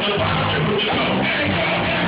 the House of Law.